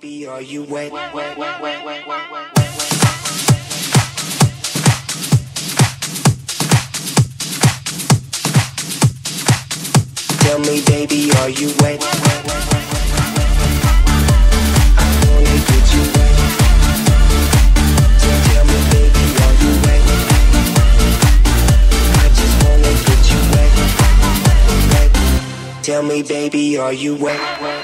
Baby, are you wet? wet, wet, wet, wet, wet, wet, wet, wet? Tell me, baby, are you wet? I wanna get you wet. Tell me, baby, are you wet?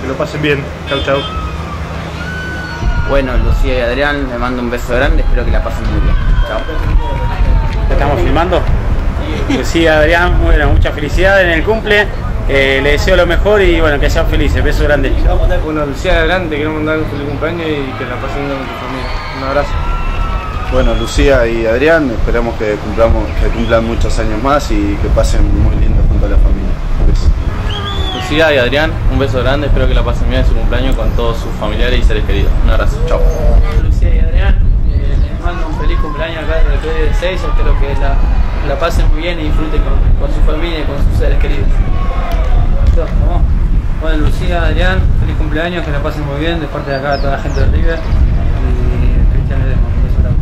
Que lo pasen bien. Chau, chau. Bueno, Lucía y Adrián, les mando un beso grande, espero que la pasen muy bien. Chao. ¿Estamos filmando? Sí, Adrián, bueno, mucha felicidad en el cumple. Eh, le deseo lo mejor y bueno, que sean felices. Beso grande. Bueno, Lucía Adrián, te quiero mandar un feliz cumpleaños y que la pasen bien con tu familia. Un abrazo. Bueno, Lucía y Adrián, esperamos que cumplamos, que cumplan muchos años más y que pasen muy lindo junto a la familia. Lucía y Adrián, un beso grande, espero que la pasen bien en su cumpleaños con todos sus familiares y seres queridos. Un abrazo, chao. Lucía y Adrián, eh, les mando un feliz cumpleaños acá desde el PD6, espero que la, la pasen muy bien y disfruten con, con su familia y con sus seres queridos. Vamos. Bueno, Lucía, Adrián, feliz cumpleaños, que la pasen muy bien de parte de acá de toda la gente de River y Cristian Ledesma, un beso grande.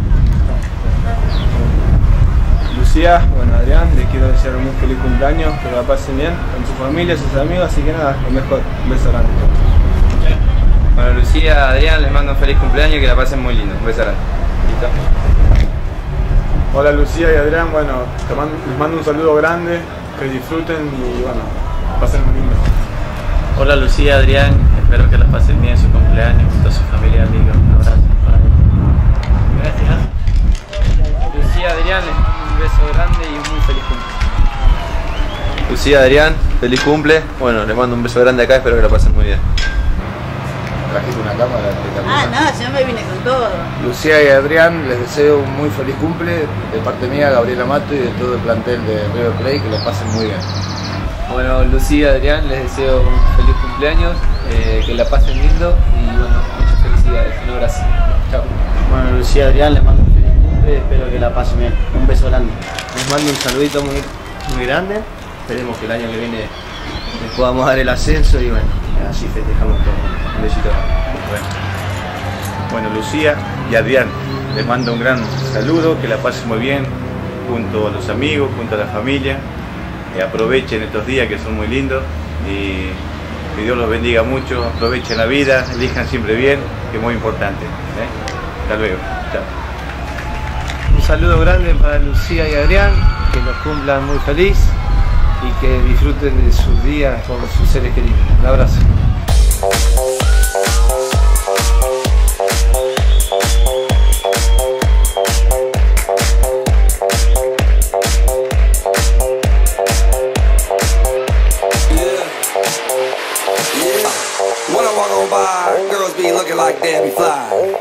Lucía, bueno, Adrián, les quiero desear un muy feliz cumpleaños, que la pasen bien con su familia, sus amigos, así que nada, lo mejor. Un beso grande. Bueno, Lucía, Adrián, les mando un feliz cumpleaños y que la pasen muy lindo. Un beso grande. Listo. Hola Lucía y Adrián, bueno, te mando- les mando un saludo grande, que disfruten y bueno, pasen muy lindo. Hola Lucía, Adrián, espero que la pasen bien en su cumpleaños junto a su familia y amigos. Un abrazo. Gracias. Lucía, Adrián, feliz cumple. Bueno, les mando un beso grande acá, espero que la pasen muy bien. ¿Trajiste una cámara? Ah, no, yo me vine con todo. Lucía y Adrián, les deseo un muy feliz cumple de parte mía, Gabriela Mato y de todo el plantel de River Plate, que lo pasen muy bien. Bueno, Lucía, Adrián, les deseo un feliz cumpleaños, eh, que la pasen lindo y bueno, muchas felicidades. Un abrazo. Chao. Bueno, Lucía Adrián, les mando un feliz cumple, espero que la pasen bien. Un beso grande. Les mando un saludito muy, muy grande. Esperemos que el año que viene les podamos dar el ascenso y bueno, así festejamos todo. Un besito. Bueno. Bueno, Lucía y Adrián, les mando un gran saludo, que la pasen muy bien junto a los amigos, junto a la familia. Eh, aprovechen estos días que son muy lindos y que Dios los bendiga mucho. Aprovechen la vida, elijan siempre bien, que es muy importante. ¿eh? Hasta luego. Chao. Un saludo grande para Lucía y Adrián, que los cumplan muy feliz y que disfruten de sus días con sus seres queridos. Un abrazo. When I walk on by, girls be looking like Debbie Fly.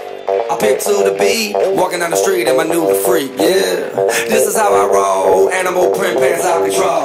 I pick to the beat, walking down the street and my new freak, yeah. This is how I roll, animal print pants out control.